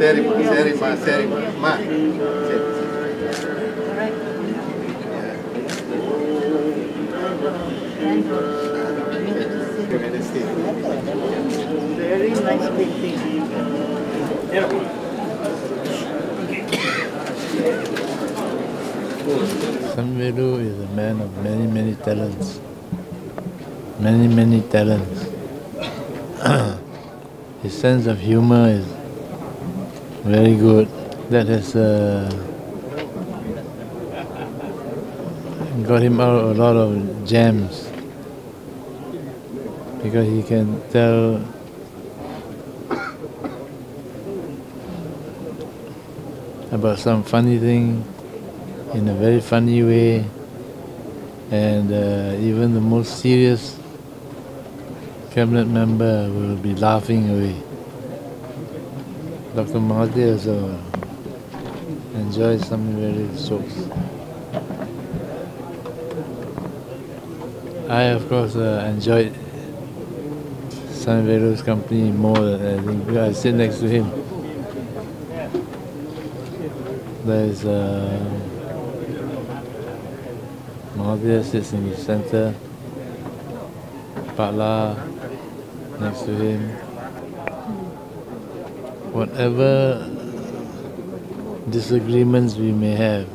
சரிம்மா சரிம்மா சரிம்மா அம்மா Very nice big thing. Samvedu is a man of many, many talents. Many, many talents. His sense of humor is very good. That has uh, got him out a lot of gems because he can tell about some funny thing in a very funny way, and uh, even the most serious cabinet member will be laughing away. Dr. Mahathir also enjoys some very jokes. I, of course, uh, enjoyed San company more than anything because I sit next to him. There's uh, Mahathir sits in the center, Patla next to him. Whatever disagreements we may have,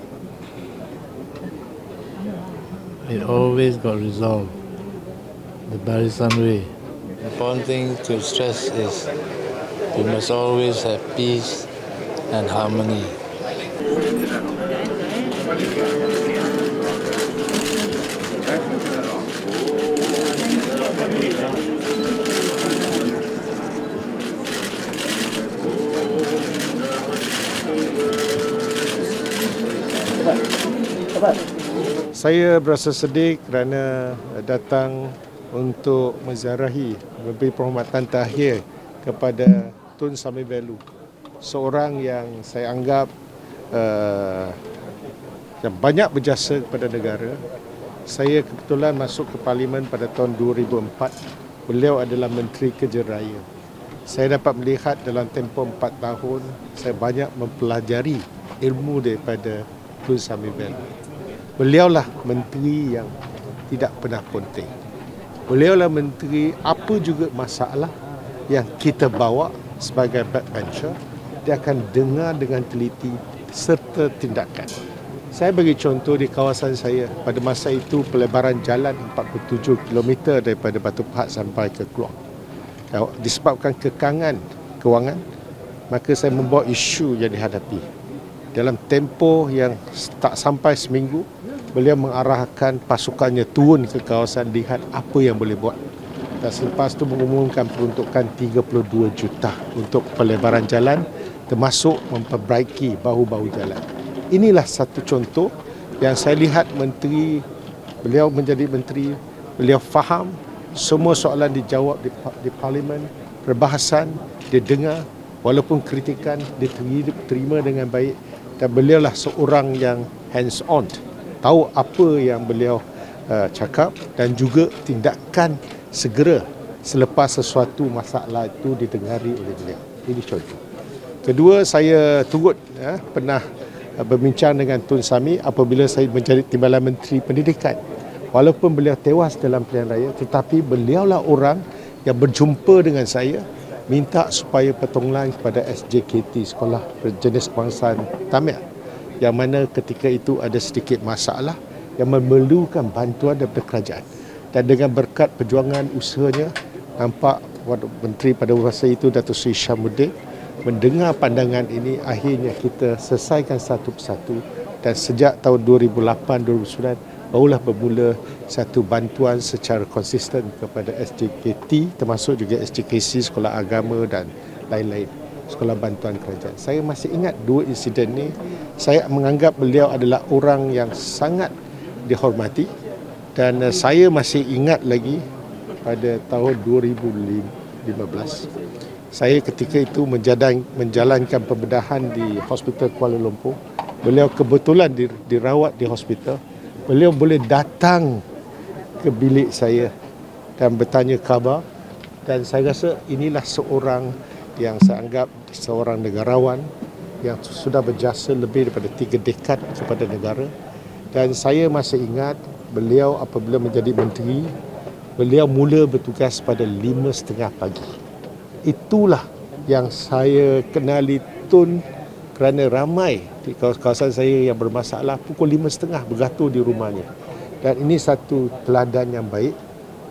it always got resolved. The Barisan way. The important thing to stress is we must always have peace and harmony. Saya berasa sedih kerana datang untuk menziarahi memberi penghormatan terakhir kepada Tun Sami Velu. Seorang yang saya anggap uh, yang banyak berjasa kepada negara. Saya kebetulan masuk ke parlimen pada tahun 2004. Beliau adalah Menteri Kerja Raya. Saya dapat melihat dalam tempoh 4 tahun saya banyak mempelajari ilmu daripada Tun Sami Velu. Beliaulah menteri yang tidak pernah ponteng. Beliaulah menteri apa juga masalah yang kita bawa sebagai backbencher, dia akan dengar dengan teliti serta tindakan. Saya bagi contoh di kawasan saya pada masa itu pelebaran jalan 47 km daripada Batu Pahat sampai ke Keluang. Disebabkan kekangan kewangan, maka saya membawa isu yang dihadapi. Dalam tempoh yang tak sampai seminggu, beliau mengarahkan pasukannya turun ke kawasan lihat apa yang boleh buat. Dan selepas itu mengumumkan peruntukan 32 juta untuk pelebaran jalan termasuk memperbaiki bahu-bahu jalan. Inilah satu contoh yang saya lihat menteri beliau menjadi menteri beliau faham semua soalan dijawab di, di parlimen perbahasan dia dengar walaupun kritikan dia terima dengan baik dan beliaulah seorang yang hands on tahu apa yang beliau uh, cakap dan juga tindakan segera selepas sesuatu masalah itu didengari oleh beliau. Ini contoh. Kedua, saya turut ya, pernah uh, berbincang dengan Tun Sami apabila saya menjadi Timbalan Menteri Pendidikan. Walaupun beliau tewas dalam pilihan raya, tetapi beliaulah orang yang berjumpa dengan saya minta supaya pertolongan kepada SJKT Sekolah Jenis Kebangsaan Tamiah yang mana ketika itu ada sedikit masalah yang memerlukan bantuan daripada kerajaan. Dan dengan berkat perjuangan usahanya, nampak Menteri pada masa itu Datuk Seri Syamuddin mendengar pandangan ini, akhirnya kita selesaikan satu persatu dan sejak tahun 2008-2009 barulah bermula satu bantuan secara konsisten kepada SJKT termasuk juga SJKC Sekolah Agama dan lain-lain sekolah bantuan kerajaan. Saya masih ingat dua insiden ni. Saya menganggap beliau adalah orang yang sangat dihormati dan uh, saya masih ingat lagi pada tahun 2015 saya ketika itu menjalankan pembedahan di Hospital Kuala Lumpur. Beliau kebetulan dirawat di hospital. Beliau boleh datang ke bilik saya dan bertanya khabar. Dan saya rasa inilah seorang yang saya anggap seorang negarawan yang sudah berjasa lebih daripada tiga dekad kepada negara. Dan saya masih ingat beliau apabila menjadi menteri beliau mula bertugas pada lima setengah pagi. Itulah yang saya kenali Tun kerana ramai di kawasan saya yang bermasalah pukul lima setengah bergatur di rumahnya. Dan ini satu teladan yang baik.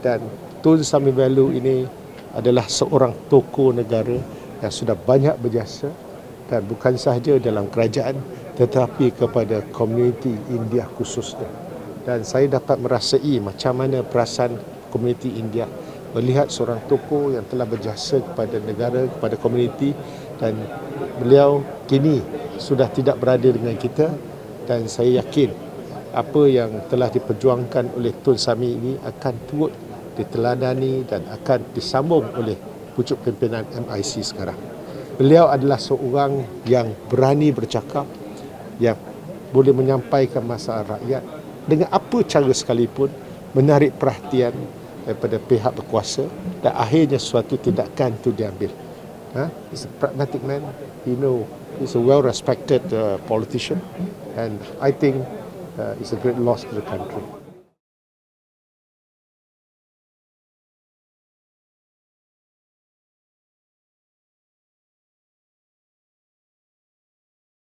Dan Tun Sami Velu ini adalah seorang tokoh negara yang sudah banyak berjasa dan bukan sahaja dalam kerajaan tetapi kepada komuniti India khususnya. Dan saya dapat merasai macam mana perasaan komuniti India melihat seorang tokoh yang telah berjasa kepada negara kepada komuniti dan beliau kini sudah tidak berada dengan kita dan saya yakin apa yang telah diperjuangkan oleh Tun Sami ini akan turut diteladani dan akan disambung oleh pucuk pimpinan MIC sekarang. Beliau adalah seorang yang berani bercakap, yang boleh menyampaikan masalah rakyat dengan apa cara sekalipun menarik perhatian daripada pihak berkuasa dan akhirnya suatu tindakan itu diambil. Ha? He's a pragmatic man. He know he's a well-respected uh, politician, and I think uh, it's a great loss to the country.